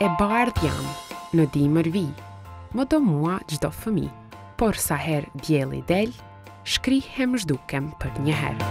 E bardhë jam, në dimër vij, më do mua çdo fëmijë, por sa herë dielli del, shkrihem zhdukem për një herë.